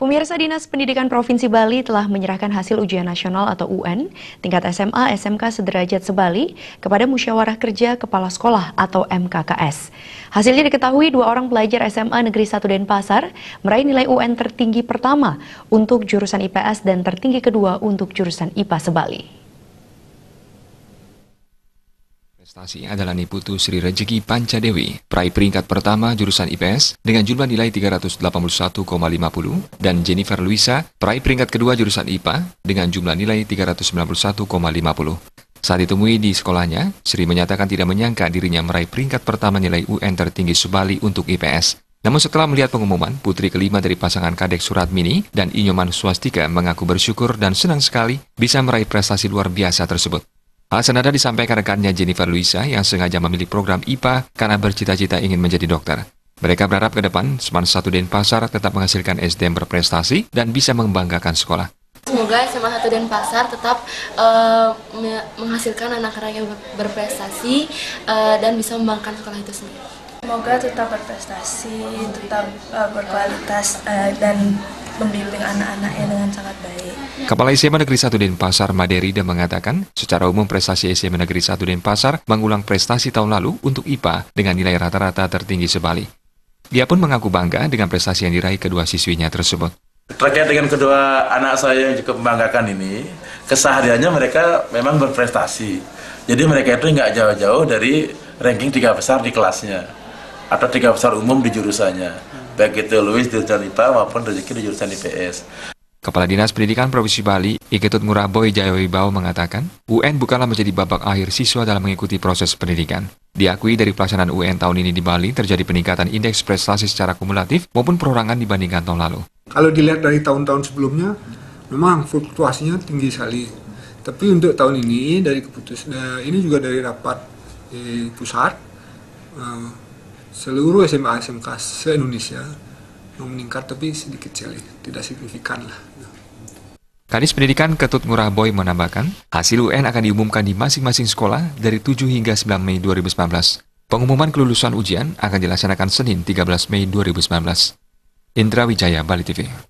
Pemirsa Dinas Pendidikan Provinsi Bali telah menyerahkan hasil ujian nasional atau UN tingkat SMA SMK sederajat sebali kepada Musyawarah Kerja Kepala Sekolah atau MKKS. Hasilnya diketahui dua orang pelajar SMA Negeri 1 Denpasar meraih nilai UN tertinggi pertama untuk jurusan IPS dan tertinggi kedua untuk jurusan IPA Sebali. Prestasi adalah Niputu Sri Rejeki Pancadewi, peraih peringkat pertama jurusan IPS dengan jumlah nilai 381,50 dan Jennifer Luisa, peraih peringkat kedua jurusan IPA dengan jumlah nilai 391,50. Saat ditemui di sekolahnya, Sri menyatakan tidak menyangka dirinya meraih peringkat pertama nilai UN tertinggi Subali untuk IPS. Namun setelah melihat pengumuman, putri kelima dari pasangan Kadek Surat Mini dan Inyoman Swastika mengaku bersyukur dan senang sekali bisa meraih prestasi luar biasa tersebut. Hal senada disampaikan rekannya Jennifer Luisa yang sengaja memilih program IPA karena bercita-cita ingin menjadi dokter. Mereka berharap ke depan Seman 1 Denpasar tetap menghasilkan SDM berprestasi dan bisa membanggakan sekolah. Semoga SMA 1 Denpasar tetap uh, menghasilkan anak-anak yang berprestasi uh, dan bisa membanggakan sekolah itu sendiri. Semoga tetap berprestasi, tetap uh, berkualitas uh, dan membimbing anak-anaknya dengan sangat baik. Kepala SMA Negeri 1 Denpasar Maderida mengatakan, secara umum prestasi SMA Negeri 1 Denpasar mengulang prestasi tahun lalu untuk IPA dengan nilai rata-rata tertinggi sebali. Dia pun mengaku bangga dengan prestasi yang diraih kedua siswinya tersebut. Terkait dengan kedua anak saya yang cukup membanggakan ini, kesehariannya mereka memang berprestasi. Jadi mereka itu nggak jauh-jauh dari ranking tiga besar di kelasnya atau tiga besar umum di jurusannya baik itu Luis di jurusan IPA maupun rezeki di jurusan IPS. Kepala Dinas Pendidikan Provinsi Bali, Iketut Nguraboy Jayawibawa mengatakan, UN bukanlah menjadi babak akhir siswa dalam mengikuti proses pendidikan. Diakui dari pelaksanaan UN tahun ini di Bali terjadi peningkatan indeks prestasi secara kumulatif maupun perorangan dibandingkan tahun lalu. Kalau dilihat dari tahun-tahun sebelumnya, memang fluktuasinya tinggi sekali. Tapi untuk tahun ini dari keputusan eh, ini juga dari rapat eh, pusat eh, seluruh SMA SMK se-Indonesia meningkat tapi sedikit sekali, tidak signifikan lah. Kadis Pendidikan Ketut Murah Boy menambahkan, hasil UN akan diumumkan di masing-masing sekolah dari 7 hingga 9 Mei 2019. Pengumuman kelulusan ujian akan dilaksanakan Senin 13 Mei 2019. Indra Wijaya, Bali TV.